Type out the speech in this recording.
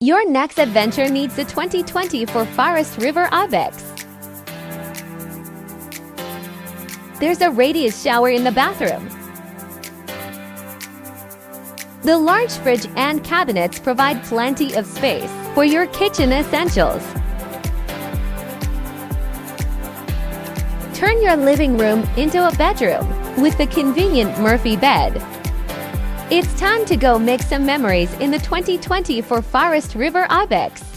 Your next adventure needs the 2020 for Forest River Ibex. There's a radius shower in the bathroom. The large fridge and cabinets provide plenty of space for your kitchen essentials. Turn your living room into a bedroom with the convenient Murphy bed. It's time to go make some memories in the 2020 for Forest River Ibex.